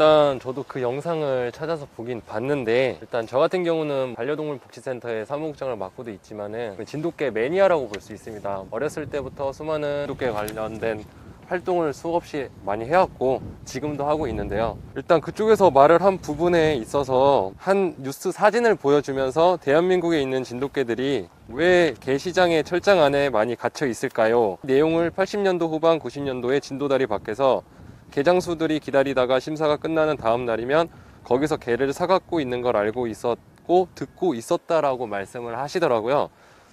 일단 저도 그 영상을 찾아서 보긴 봤는데 일단 저 같은 경우는 반려동물 복지센터의 사무국장을 맡고도 있지만은 그 진돗개 매니아라고 볼 수 있습니다. 어렸을 때부터 수많은 진돗개 관련된 활동을 수없이 많이 해왔고 지금도 하고 있는데요. 일단 그쪽에서 말을 한 부분에 있어서 한 뉴스 사진을 보여주면서 대한민국에 있는 진돗개들이 왜 개시장의 철장 안에 많이 갇혀 있을까요? 내용을 80년도 후반 90년도에 진도다리 밖에서 개장수들이 기다리다가 심사가 끝나는 다음 날이면 거기서 개를 사갖고 있는 걸 알고 있었고 듣고 있었다라고 말씀을 하시더라고요.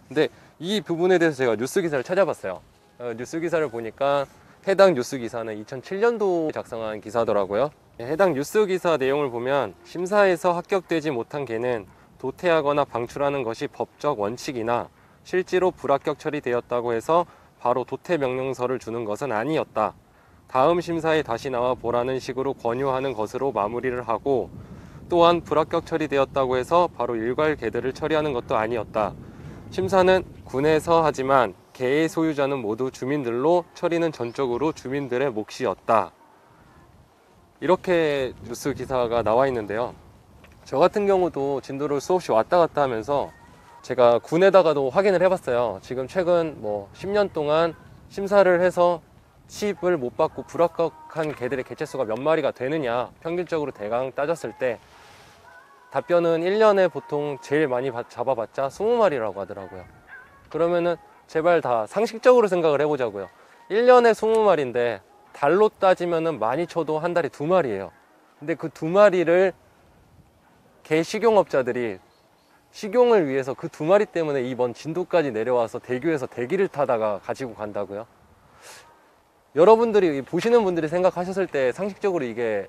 근데 이 부분에 대해서 제가 뉴스 기사를 찾아봤어요. 어, 뉴스 기사를 보니까 해당 뉴스 기사는 2007년도 작성한 기사더라고요. 해당 뉴스 기사 내용을 보면 심사에서 합격되지 못한 개는 도태하거나 방출하는 것이 법적 원칙이나 실제로 불합격 처리되었다고 해서 바로 도태 명령서를 주는 것은 아니었다. 다음 심사에 다시 나와 보라는 식으로 권유하는 것으로 마무리를 하고 또한 불합격 처리되었다고 해서 바로 일괄 개들을 처리하는 것도 아니었다. 심사는 군에서 하지만 개의 소유자는 모두 주민들로 처리는 전적으로 주민들의 몫이었다. 이렇게 뉴스 기사가 나와 있는데요. 저 같은 경우도 진도를 수없이 왔다 갔다 하면서 제가 군에다가도 확인을 해봤어요. 지금 최근 뭐 10년 동안 심사를 해서 칩을 못 받고 불합격한 개들의 개체수가 몇 마리가 되느냐 평균적으로 대강 따졌을 때 답변은 1년에 보통 제일 많이 바- 잡아봤자 20마리라고 하더라고요. 그러면은 제발 다 상식적으로 생각을 해보자고요. 1년에 20마리인데 달로 따지면은 많이 쳐도 한 달에 두 마리예요. 근데 그 두 마리를 개 식용업자들이 식용을 위해서 그 두 마리 때문에 이번 진도까지 내려와서 대교에서 대기를 타다가 가지고 간다고요? 여러분들이 보시는 분들이 생각하셨을 때 상식적으로 이게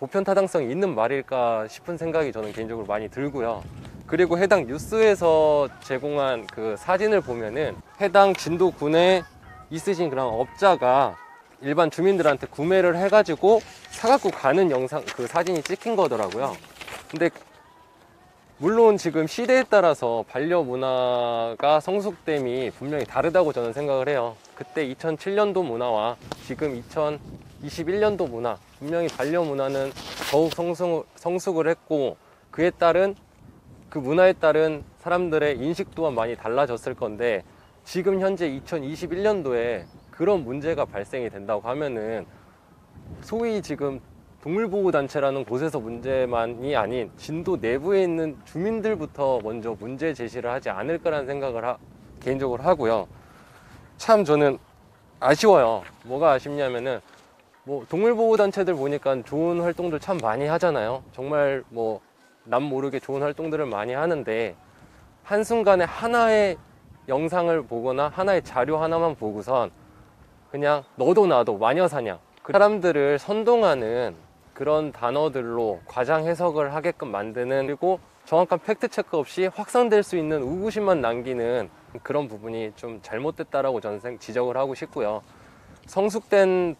보편 타당성이 있는 말일까 싶은 생각이 저는 개인적으로 많이 들고요. 그리고 해당 뉴스에서 제공한 그 사진을 보면은 해당 진도군에 있으신 그런 업자가 일반 주민들한테 구매를 해가지고 사갖고 가는 영상 그 사진이 찍힌 거더라고요. 근데 물론 지금 시대에 따라서 반려 문화가 성숙됨이 분명히 다르다고 저는 생각을 해요. 그때 2007년도 문화와 지금 2021년도 문화 분명히 반려 문화는 더욱 성숙, 성숙을 했고 그에 따른 그 문화에 따른 사람들의 인식 또한 많이 달라졌을 건데 지금 현재 2021년도에 그런 문제가 발생이 된다고 하면은 소위 지금 동물보호단체라는 곳에서 문제만이 아닌 진도 내부에 있는 주민들부터 먼저 문제 제시를 하지 않을까라는 생각을 하- 개인적으로 하고요. 참 저는 아쉬워요. 뭐가 아쉽냐면은 뭐 동물보호단체들 보니까 좋은 활동들 참 많이 하잖아요. 정말 뭐 남 모르게 좋은 활동들을 많이 하는데 한순간에 하나의 영상을 보거나 하나의 자료 하나만 보고선 그냥 너도 나도 마녀사냥 그 사람들을 선동하는 그런 단어들로 과장 해석을 하게끔 만드는 그리고 정확한 팩트 체크 없이 확산될 수 있는 우구심만 남기는 그런 부분이 좀 잘못됐다라고 저는 생- 지적을 하고 싶고요. 성숙된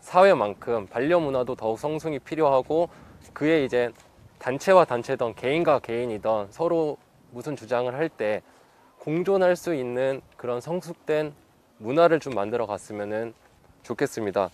사회만큼 반려 문화도 더욱 성숙이 필요하고 그에 이제 단체와 단체든 개인과 개인이든 서로 무슨 주장을 할 때 공존할 수 있는 그런 성숙된 문화를 좀 만들어 갔으면 좋겠습니다.